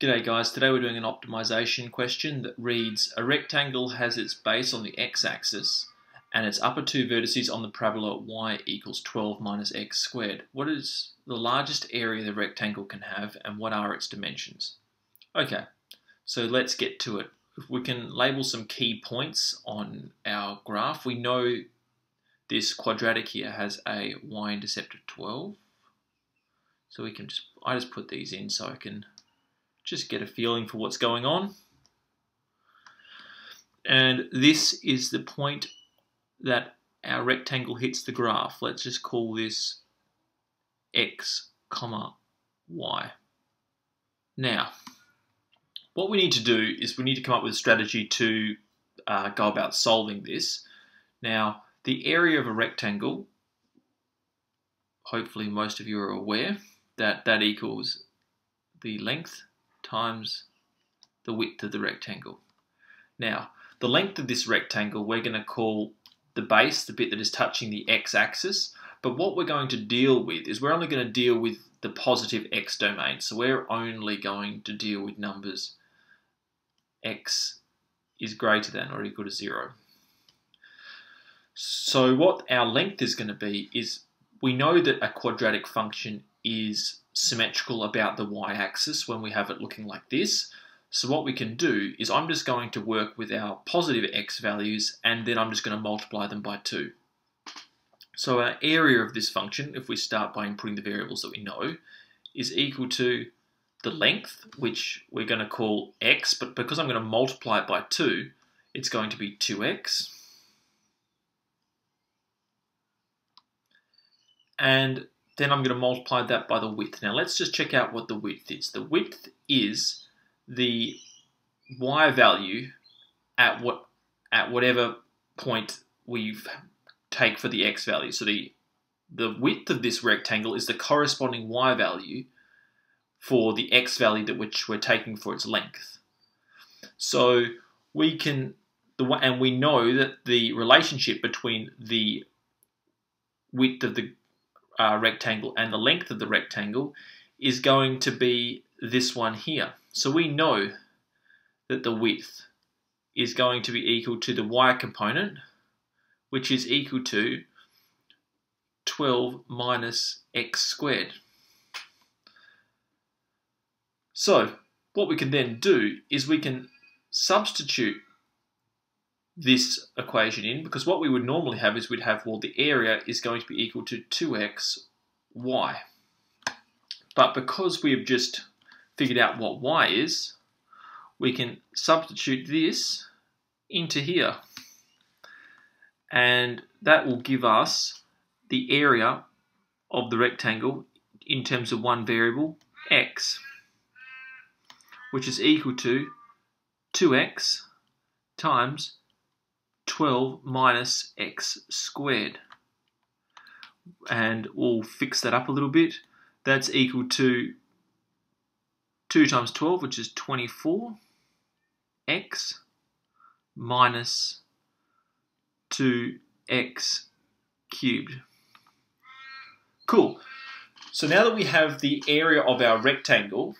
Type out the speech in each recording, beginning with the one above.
G'day guys, today we're doing an optimization question that reads A rectangle has its base on the x-axis and its upper two vertices on the parabola y equals 12 minus x squared. What is the largest area the rectangle can have and what are its dimensions? Okay, so let's get to it. If we can label some key points on our graph, we know this quadratic here has a y-intercept of 12. So we can just, I just put these in so I can just get a feeling for what's going on. And this is the point that our rectangle hits the graph. Let's just call this x comma y. Now, what we need to do is we need to come up with a strategy to uh, go about solving this. Now, the area of a rectangle, hopefully most of you are aware, that that equals the length times the width of the rectangle. Now, the length of this rectangle we're going to call the base, the bit that is touching the x-axis, but what we're going to deal with is we're only going to deal with the positive x domain. So we're only going to deal with numbers x is greater than or equal to 0. So what our length is going to be is we know that a quadratic function is symmetrical about the y-axis when we have it looking like this. So what we can do is I'm just going to work with our positive x values and then I'm just going to multiply them by 2. So our area of this function, if we start by inputting the variables that we know, is equal to the length, which we're going to call x, but because I'm going to multiply it by 2, it's going to be 2x. And then I'm going to multiply that by the width. Now let's just check out what the width is. The width is the y value at what at whatever point we take for the x value. So the the width of this rectangle is the corresponding y value for the x value that which we're taking for its length. So we can the and we know that the relationship between the width of the uh, rectangle and the length of the rectangle is going to be this one here. So we know that the width is going to be equal to the y component, which is equal to 12 minus x squared. So what we can then do is we can substitute this equation in because what we would normally have is we'd have, well, the area is going to be equal to 2x y. But because we've just figured out what y is, we can substitute this into here. And that will give us the area of the rectangle in terms of one variable, x, which is equal to 2x times 12 minus x squared. And we'll fix that up a little bit. That's equal to 2 times 12, which is 24, x minus 2x cubed. Cool. So now that we have the area of our rectangle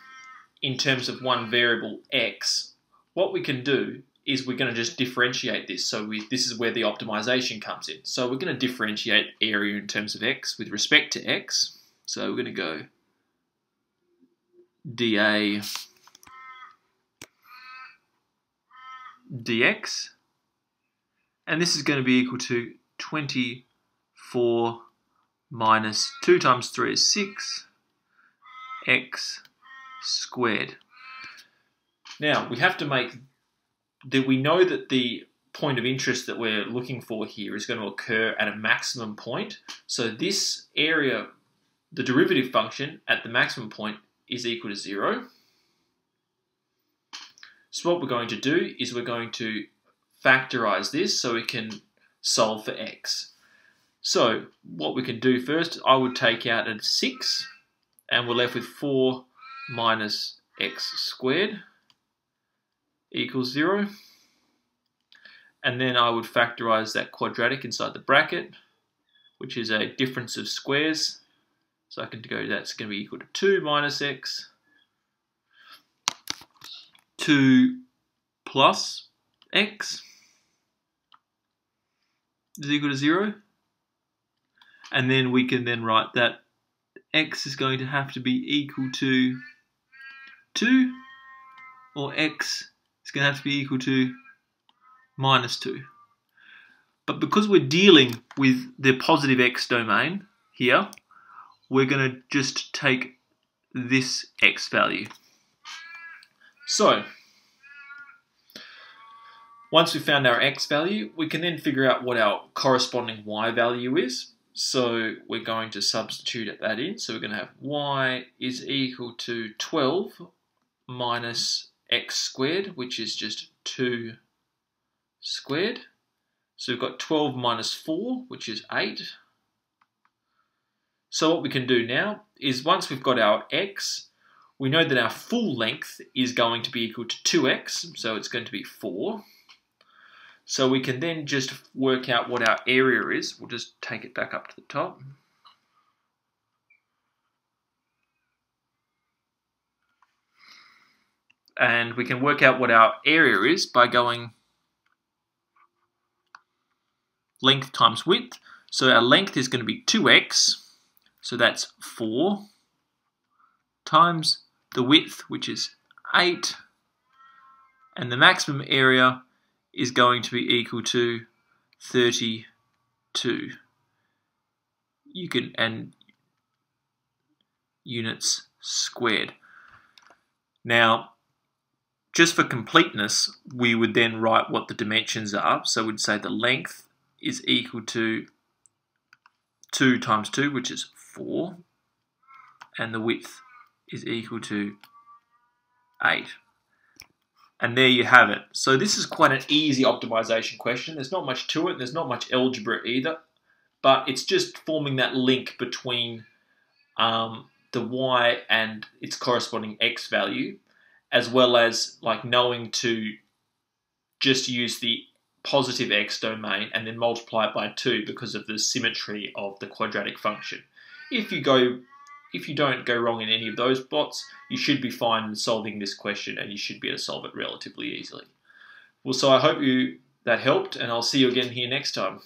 in terms of one variable x, what we can do is we're going to just differentiate this. So we, this is where the optimization comes in. So we're going to differentiate area in terms of x with respect to x. So we're going to go dA dx. And this is going to be equal to 24 minus 2 times 3 is 6 x squared. Now, we have to make that we know that the point of interest that we're looking for here is going to occur at a maximum point. So this area, the derivative function at the maximum point is equal to 0. So what we're going to do is we're going to factorize this so we can solve for x. So what we can do first, I would take out a 6 and we're left with 4 minus x squared equals 0. And then I would factorize that quadratic inside the bracket, which is a difference of squares. So I can go, that's going to be equal to 2 minus x. 2 plus x is equal to 0. And then we can then write that x is going to have to be equal to 2 or x is going to have to be equal to minus 2. But because we're dealing with the positive x domain here, we're going to just take this x value. So, once we've found our x value, we can then figure out what our corresponding y value is. So we're going to substitute that in. So we're going to have y is equal to 12 minus x squared, which is just 2 squared. So we've got 12 minus 4, which is 8. So what we can do now is once we've got our x, we know that our full length is going to be equal to 2x, so it's going to be 4. So we can then just work out what our area is. We'll just take it back up to the top. And we can work out what our area is by going length times width. So our length is going to be 2x, so that's 4, times the width, which is 8, and the maximum area is going to be equal to 32. You can, and units squared. Now, just for completeness, we would then write what the dimensions are. So we'd say the length is equal to 2 times 2, which is 4, and the width is equal to 8. And there you have it. So this is quite an easy optimization question. There's not much to it. There's not much algebra either. But it's just forming that link between um, the y and its corresponding x value, as well as like knowing to just use the positive x domain and then multiply it by 2 because of the symmetry of the quadratic function. If you go if you don't go wrong in any of those bots, you should be fine in solving this question and you should be able to solve it relatively easily. Well, so I hope you that helped and I'll see you again here next time.